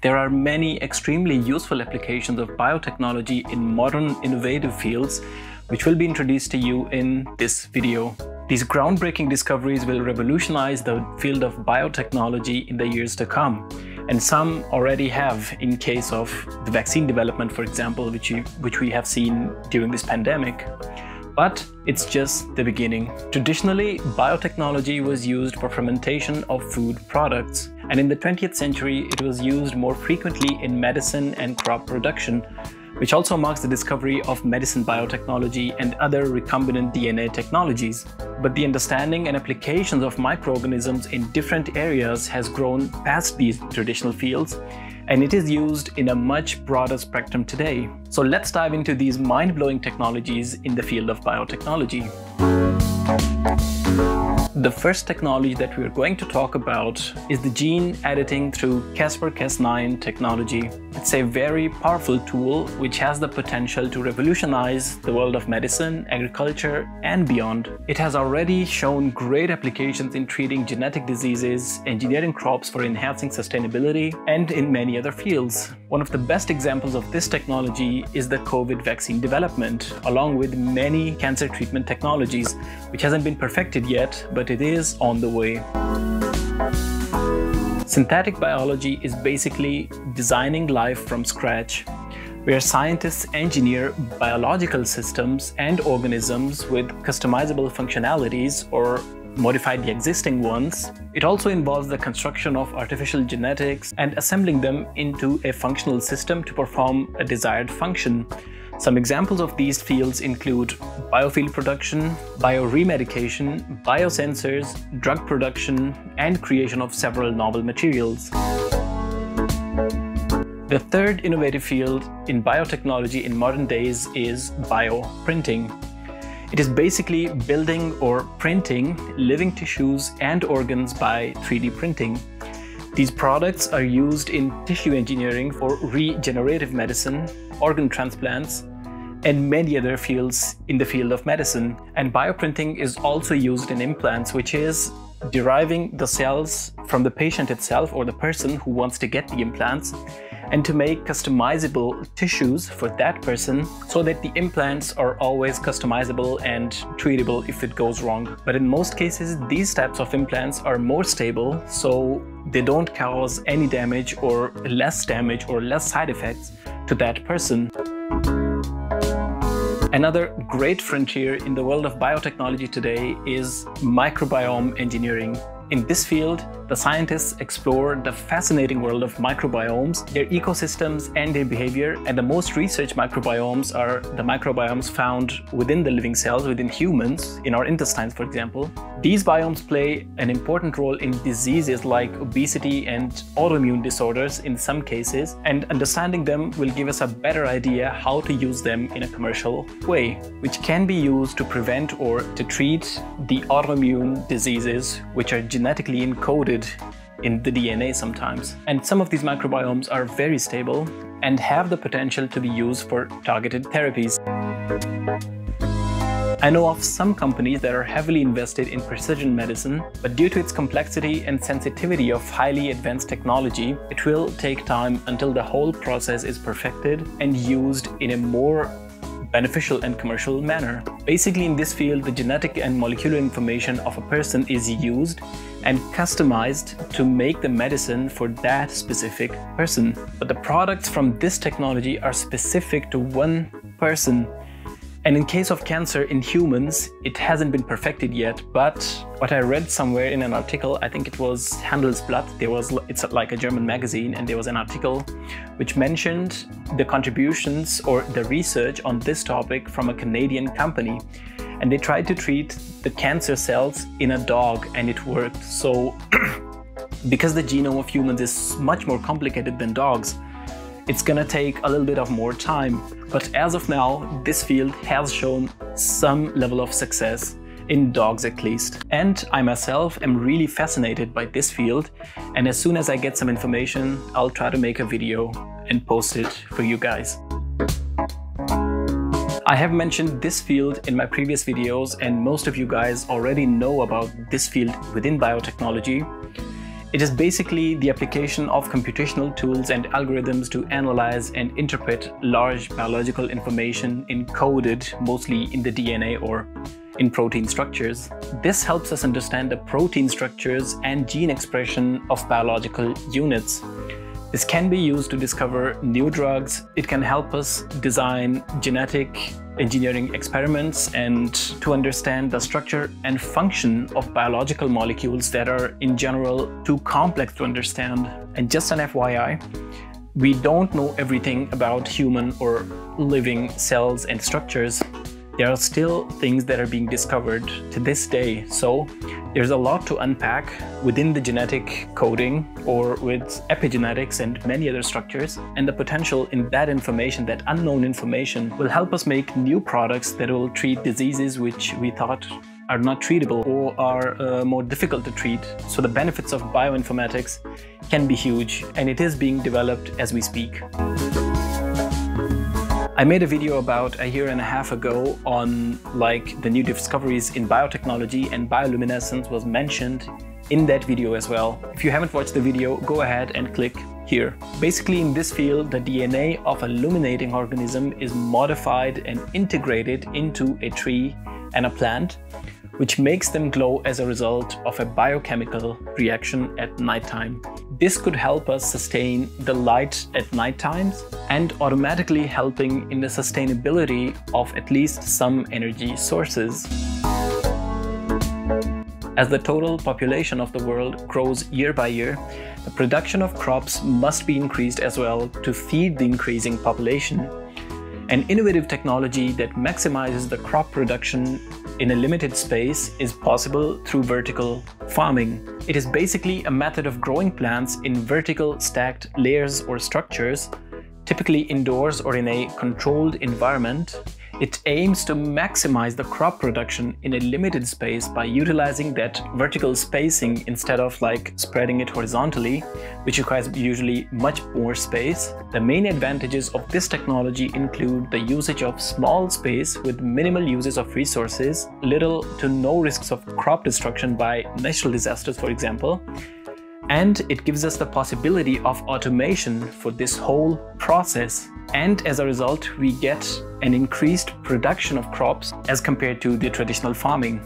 There are many extremely useful applications of biotechnology in modern innovative fields, which will be introduced to you in this video. These groundbreaking discoveries will revolutionize the field of biotechnology in the years to come. And some already have in case of the vaccine development, for example, which, you, which we have seen during this pandemic. But it's just the beginning. Traditionally, biotechnology was used for fermentation of food products. And in the 20th century, it was used more frequently in medicine and crop production, which also marks the discovery of medicine biotechnology and other recombinant DNA technologies. But the understanding and applications of microorganisms in different areas has grown past these traditional fields and it is used in a much broader spectrum today. So let's dive into these mind-blowing technologies in the field of biotechnology. The first technology that we're going to talk about is the gene editing through CRISPR-Cas9 technology. It's a very powerful tool which has the potential to revolutionize the world of medicine, agriculture, and beyond. It has already shown great applications in treating genetic diseases, engineering crops for enhancing sustainability, and in many other fields. One of the best examples of this technology is the COVID vaccine development, along with many cancer treatment technologies, which hasn't been perfected yet, but it is on the way. Synthetic biology is basically designing life from scratch, where scientists engineer biological systems and organisms with customizable functionalities or modify the existing ones. It also involves the construction of artificial genetics and assembling them into a functional system to perform a desired function. Some examples of these fields include biofuel production, bioremediation, biosensors, drug production, and creation of several novel materials. The third innovative field in biotechnology in modern days is bioprinting. It is basically building or printing living tissues and organs by 3D printing. These products are used in tissue engineering for regenerative medicine, organ transplants, and many other fields in the field of medicine. And bioprinting is also used in implants, which is deriving the cells from the patient itself or the person who wants to get the implants and to make customizable tissues for that person so that the implants are always customizable and treatable if it goes wrong. But in most cases, these types of implants are more stable, so they don't cause any damage or less damage or less side effects to that person. Another great frontier in the world of biotechnology today is microbiome engineering. In this field, the scientists explore the fascinating world of microbiomes, their ecosystems and their behavior, and the most researched microbiomes are the microbiomes found within the living cells, within humans, in our intestines for example. These biomes play an important role in diseases like obesity and autoimmune disorders in some cases, and understanding them will give us a better idea how to use them in a commercial way, which can be used to prevent or to treat the autoimmune diseases which are genetically encoded in the DNA sometimes. And some of these microbiomes are very stable and have the potential to be used for targeted therapies. I know of some companies that are heavily invested in precision medicine, but due to its complexity and sensitivity of highly advanced technology, it will take time until the whole process is perfected and used in a more beneficial and commercial manner. Basically in this field, the genetic and molecular information of a person is used and customized to make the medicine for that specific person. But the products from this technology are specific to one person and in case of cancer in humans, it hasn't been perfected yet, but what I read somewhere in an article, I think it was Handelsblatt, there was, it's like a German magazine, and there was an article which mentioned the contributions or the research on this topic from a Canadian company. And they tried to treat the cancer cells in a dog and it worked. So because the genome of humans is much more complicated than dogs, it's gonna take a little bit of more time, but as of now, this field has shown some level of success in dogs at least. And I myself am really fascinated by this field and as soon as I get some information, I'll try to make a video and post it for you guys. I have mentioned this field in my previous videos and most of you guys already know about this field within biotechnology. It is basically the application of computational tools and algorithms to analyze and interpret large biological information encoded mostly in the DNA or in protein structures. This helps us understand the protein structures and gene expression of biological units. This can be used to discover new drugs. It can help us design genetic engineering experiments and to understand the structure and function of biological molecules that are in general too complex to understand. And just an FYI, we don't know everything about human or living cells and structures there are still things that are being discovered to this day. So there's a lot to unpack within the genetic coding or with epigenetics and many other structures. And the potential in that information, that unknown information, will help us make new products that will treat diseases which we thought are not treatable or are uh, more difficult to treat. So the benefits of bioinformatics can be huge and it is being developed as we speak. I made a video about a year and a half ago on like the new discoveries in biotechnology and bioluminescence was mentioned in that video as well. If you haven't watched the video, go ahead and click here. Basically in this field, the DNA of a illuminating organism is modified and integrated into a tree and a plant which makes them glow as a result of a biochemical reaction at nighttime. This could help us sustain the light at night times and automatically helping in the sustainability of at least some energy sources. As the total population of the world grows year by year, the production of crops must be increased as well to feed the increasing population. An innovative technology that maximizes the crop production in a limited space is possible through vertical farming. It is basically a method of growing plants in vertical stacked layers or structures, typically indoors or in a controlled environment it aims to maximize the crop production in a limited space by utilizing that vertical spacing instead of like spreading it horizontally, which requires usually much more space. The main advantages of this technology include the usage of small space with minimal uses of resources, little to no risks of crop destruction by natural disasters, for example, and it gives us the possibility of automation for this whole process. And as a result, we get an increased production of crops as compared to the traditional farming.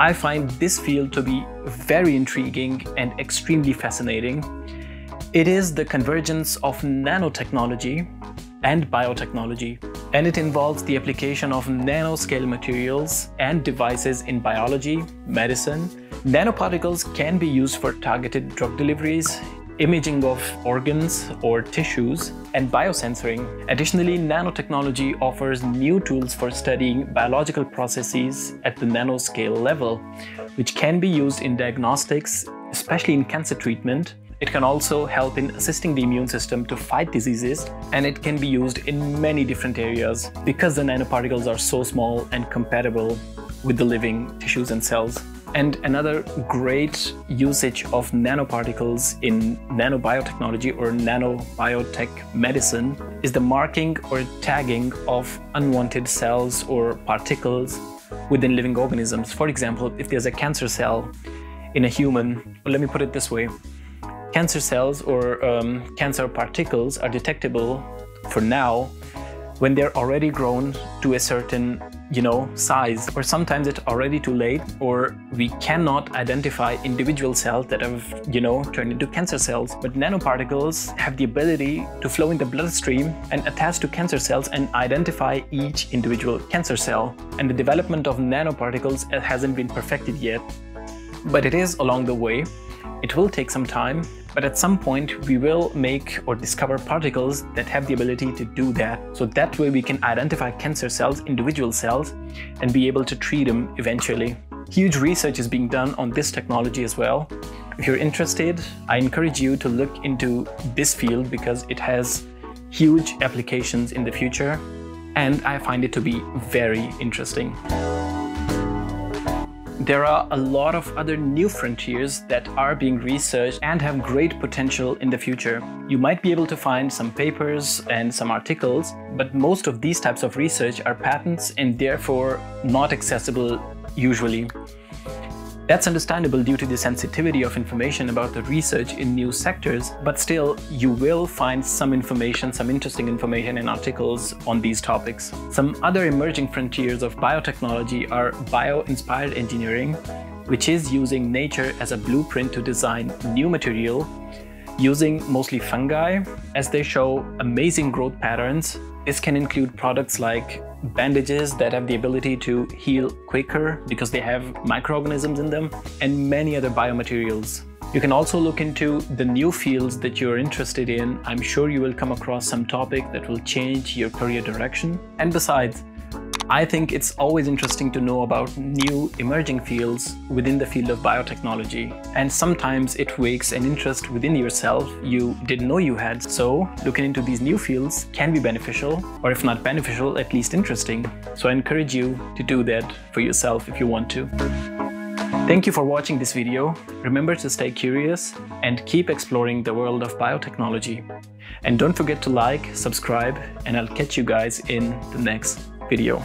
I find this field to be very intriguing and extremely fascinating. It is the convergence of nanotechnology and biotechnology, and it involves the application of nanoscale materials and devices in biology, medicine, Nanoparticles can be used for targeted drug deliveries, imaging of organs or tissues, and biosensoring. Additionally, nanotechnology offers new tools for studying biological processes at the nanoscale level, which can be used in diagnostics, especially in cancer treatment. It can also help in assisting the immune system to fight diseases, and it can be used in many different areas because the nanoparticles are so small and compatible with the living tissues and cells. And another great usage of nanoparticles in nanobiotechnology or nanobiotech medicine is the marking or tagging of unwanted cells or particles within living organisms. For example, if there's a cancer cell in a human, let me put it this way, cancer cells or um, cancer particles are detectable for now when they're already grown to a certain you know size or sometimes it's already too late or we cannot identify individual cells that have you know turned into cancer cells. But nanoparticles have the ability to flow in the bloodstream and attach to cancer cells and identify each individual cancer cell. And the development of nanoparticles hasn't been perfected yet but it is along the way it will take some time but at some point, we will make or discover particles that have the ability to do that. So that way we can identify cancer cells, individual cells, and be able to treat them eventually. Huge research is being done on this technology as well. If you're interested, I encourage you to look into this field because it has huge applications in the future and I find it to be very interesting. There are a lot of other new frontiers that are being researched and have great potential in the future. You might be able to find some papers and some articles, but most of these types of research are patents and therefore not accessible usually. That's understandable due to the sensitivity of information about the research in new sectors, but still, you will find some information, some interesting information in articles on these topics. Some other emerging frontiers of biotechnology are bio-inspired engineering, which is using nature as a blueprint to design new material, using mostly fungi as they show amazing growth patterns. This can include products like bandages that have the ability to heal quicker because they have microorganisms in them, and many other biomaterials. You can also look into the new fields that you're interested in. I'm sure you will come across some topic that will change your career direction. And besides, I think it's always interesting to know about new emerging fields within the field of biotechnology. And sometimes it wakes an interest within yourself you didn't know you had. So looking into these new fields can be beneficial, or if not beneficial, at least interesting. So I encourage you to do that for yourself if you want to. Thank you for watching this video. Remember to stay curious and keep exploring the world of biotechnology. And don't forget to like, subscribe, and I'll catch you guys in the next video.